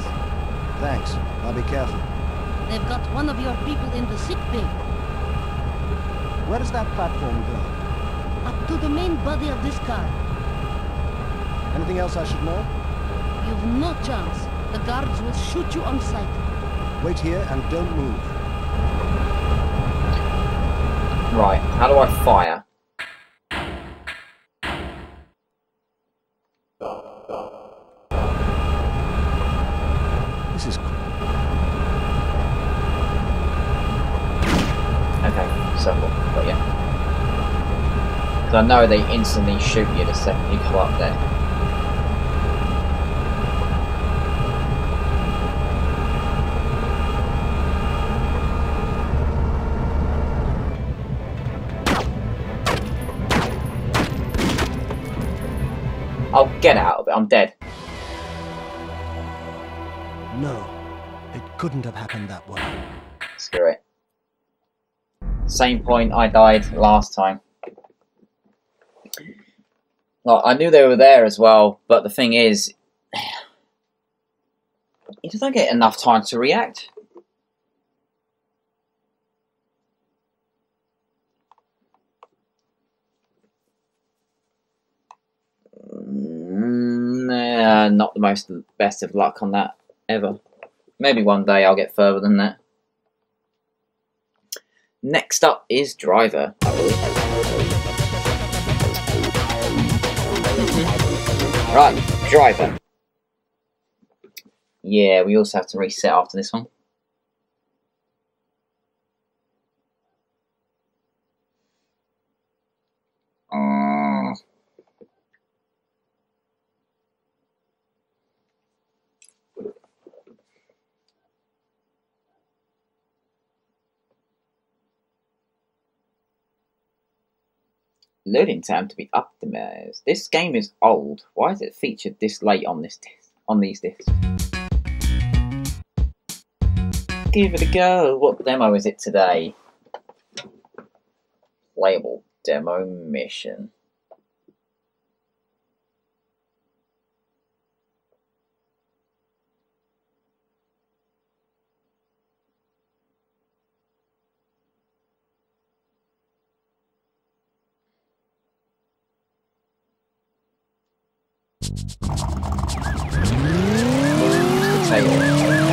Speaker 9: Thanks. I'll be careful.
Speaker 11: They've got one of your people in the sick bay.
Speaker 9: Where does that platform go?
Speaker 11: Up to the main body of this car.
Speaker 9: Anything else I should know?
Speaker 11: You've no chance. The guards will shoot you on sight.
Speaker 9: Wait here and don't move.
Speaker 1: Right, how do I fire?
Speaker 9: This is...
Speaker 1: Okay, circle, but yeah. I know they instantly shoot you the second you come up there. I'll get out of it, I'm dead.
Speaker 9: No. It couldn't have happened that way.
Speaker 1: Screw it. Same point I died last time. Like, I knew they were there as well, but the thing is, <sighs> you don't get enough time to react. Mm, nah, not the most best of luck on that ever. Maybe one day I'll get further than that. Next up is Driver, Right, Driver. Yeah, we also have to reset after this one. Uh, loading time to be optimized. This game is old. Why is it featured this late on this on these discs? Give it a go. What demo is it today? Playable demo mission. Lose the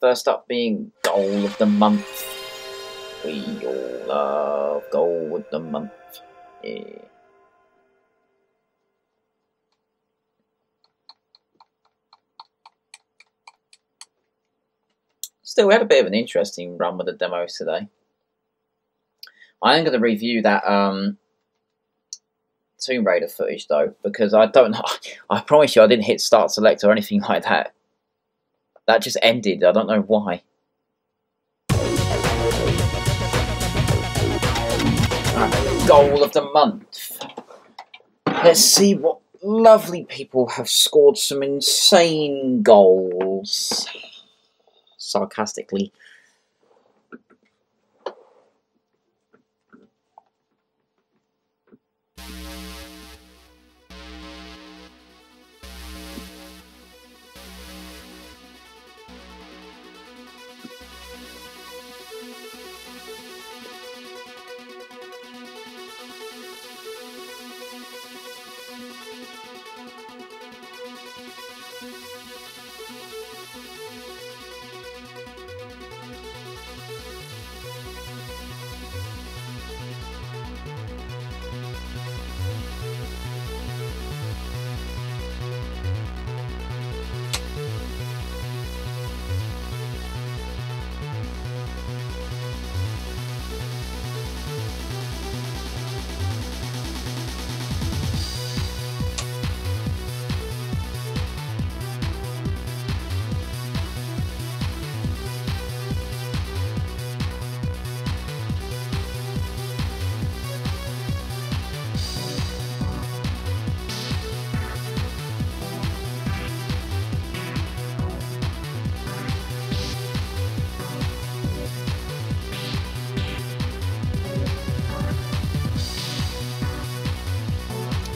Speaker 1: First up being goal of the month. We all love goal of the month. Yeah. Still, we had a bit of an interesting run with the demos today. I am going to review that um, Tomb Raider footage though, because I don't <laughs> know. I promise you, I didn't hit start select or anything <laughs> like that. That just ended. I don't know why. Goal of the month. Let's see what lovely people have scored some insane goals. Sarcastically.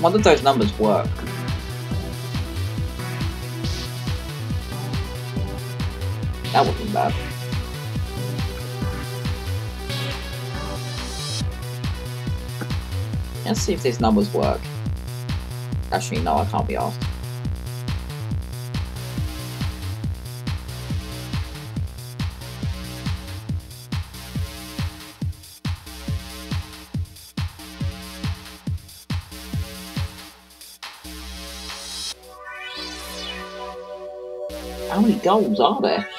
Speaker 1: What did those numbers work? That wasn't bad. Let's see if these numbers work. Actually, no, I can't be asked. Goals are there?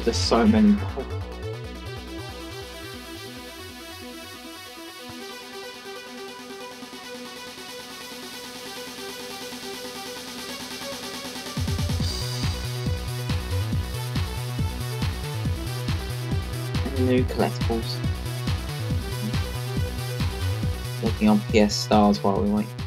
Speaker 1: God, there's so many. New collectibles. Looking on PS Stars while we wait.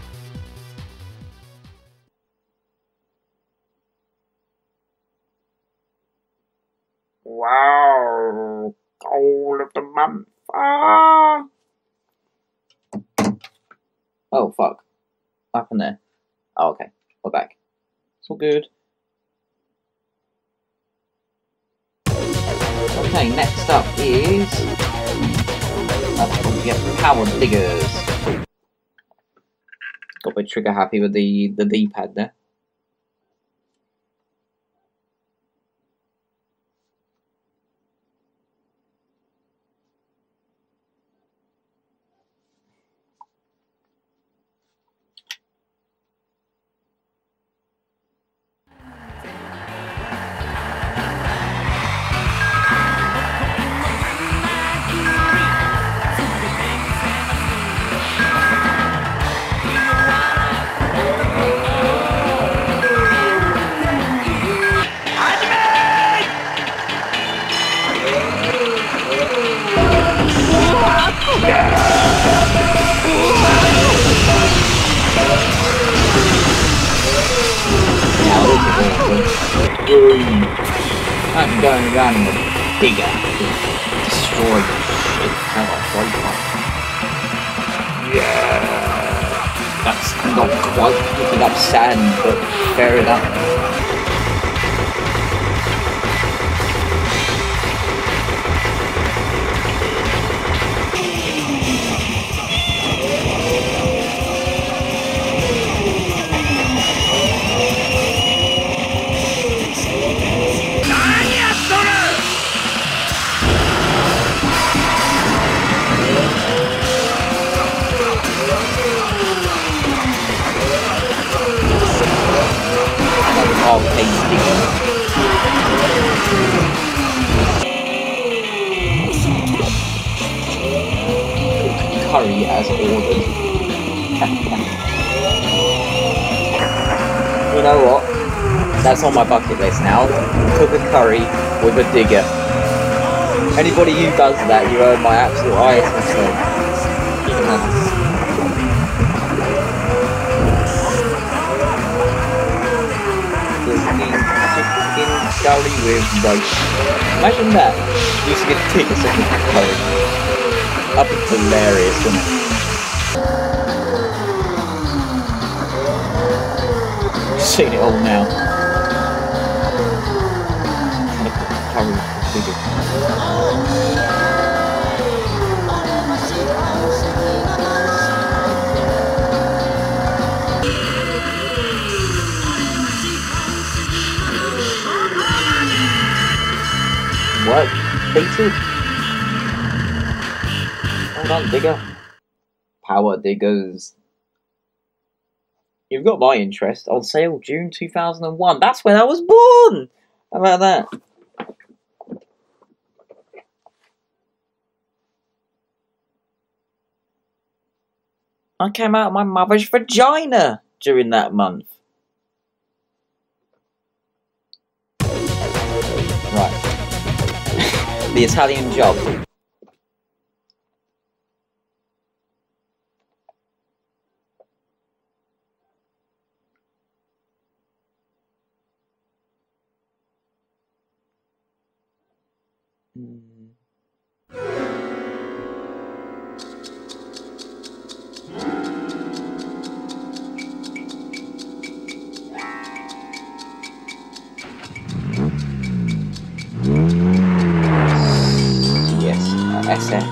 Speaker 1: Good. Okay, next up is. Uh, we get Power Diggerz. Got my trigger happy with the, the D pad there. Fair enough. Curry as ordered. you know what? That's on my bucket list now. Cook a curry with a digger. Anybody who does that, you earn my absolute highest respect. Curry with rice. Imagine that. You used to get tickets the curry. That'd hilarious, wouldn't it? seen it all now. What? Beetle? On, digger. Power Diggerz. You've got my interest. On sale June 2001. That's when I was born! How about that? I came out of my mother's vagina during that month. Right. <laughs> the Italian job.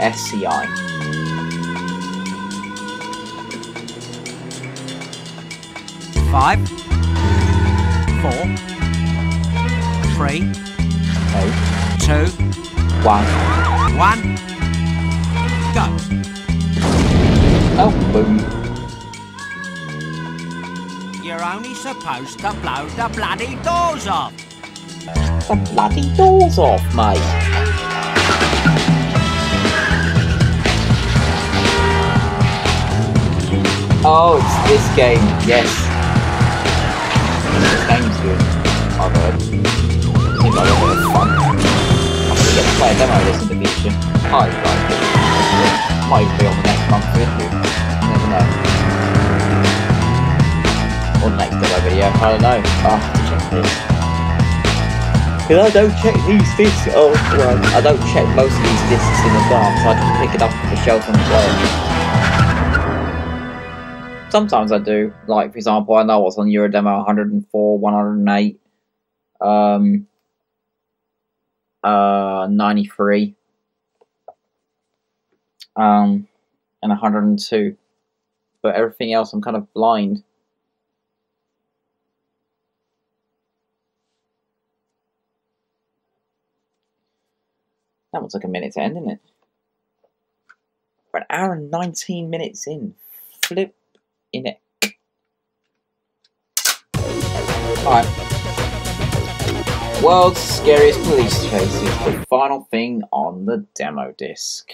Speaker 1: SCI.
Speaker 12: Five, four, three,
Speaker 1: No.
Speaker 12: two,
Speaker 1: One.
Speaker 12: One, go.
Speaker 1: Oh, boom.
Speaker 12: You're only supposed to blow the bloody doors off.
Speaker 1: The bloody doors off, mate. Oh, it's this game, yes. Play a demo of this in the future. I like it. Might be on the next month video. Never know. Or next demo video, I don't know. I'll have check this. Because I don't check these discs. Oh, well, I don't check most of these discs in advance. I just pick it up from the shelf and play. Sometimes I do. Like, for example, I know what's on Eurodemo 104, 108, um, uh, 93, um, and 102. But everything else, I'm kind of blind. That one took a minute to end, didn't it? We're an hour and 19 minutes in. Flip in it. Alright. World's Scariest Police Chases, the final thing on the demo disc.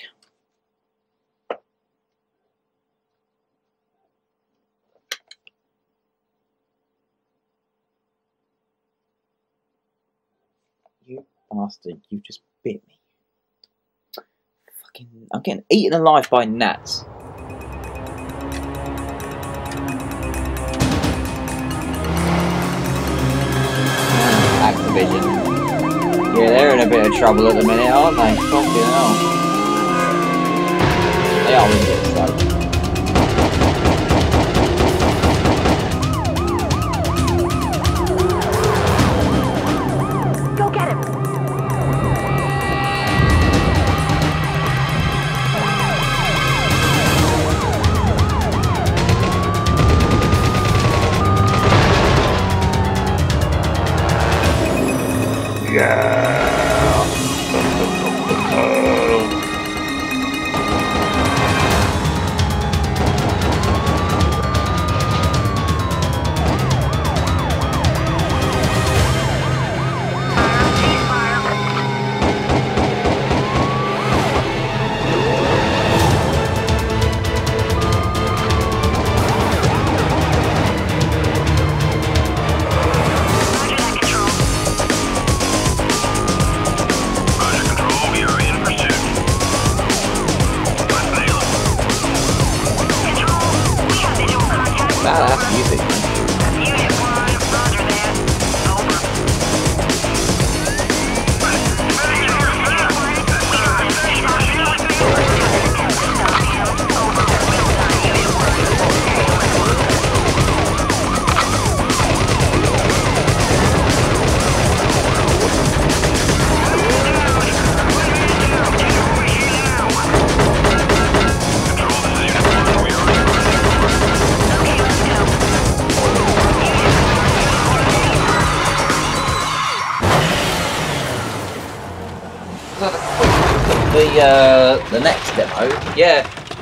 Speaker 1: You bastard, you just bit me. Fucking, I'm getting eaten alive by gnats. Activision. Yeah, they're in a bit of trouble at the minute, aren't they? Fucking hell. They are idiots, though.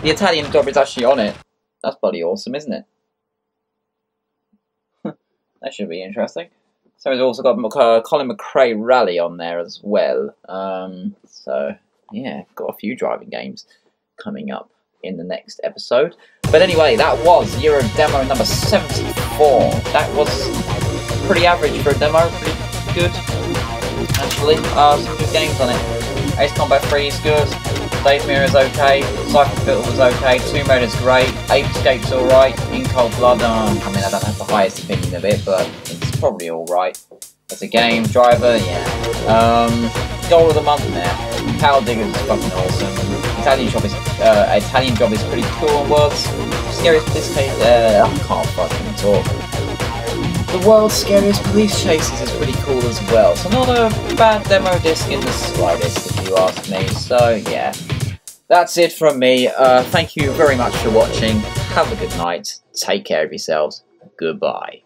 Speaker 1: The Italian job is actually on it. That's bloody awesome, isn't it? <laughs> that should be interesting. So we've also got uh, Colin McRae Rally on there as well. Um, so yeah, got a few driving games coming up in the next episode. But anyway, that was Euro demo number 74. That was pretty average for a demo, pretty good actually. Uh, some good games on it. Ace Combat 3 is good. Dave Mirra is okay. Syphon Filter was okay. Tomb Raider is great. Ape Escape's alright. In Cold Blood, um, I mean, I don't have the highest opinion of it, but it's probably alright. As a game, Driver, yeah. Um, Goal of the Month now. Power Diggerz is fucking awesome. Italian job is uh, Italian job is pretty cool and world's scariest police chase. Uh, I can't fucking talk. The world's scariest police chases is pretty cool as well. So not a bad demo disc in the slightest, if you ask me. So yeah, that's it from me. Uh, thank you very much for watching. Have a good night. Take care of yourselves. Goodbye.